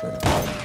Obrigado.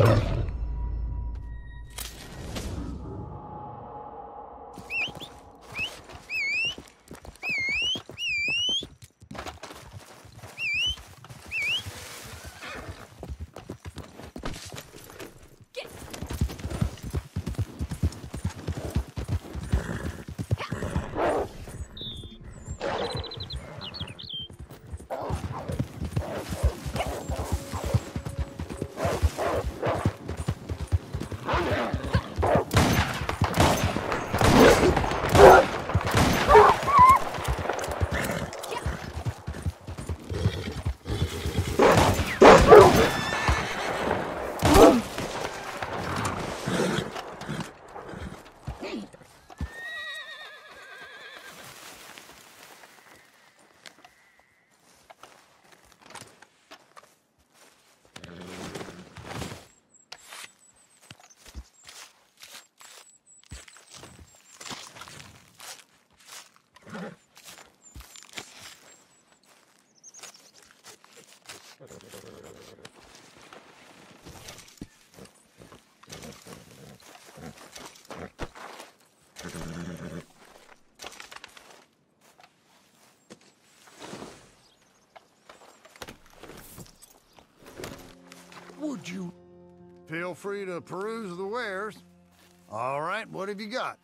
Thank Would you? Feel free to peruse the wares. All right, what have you got?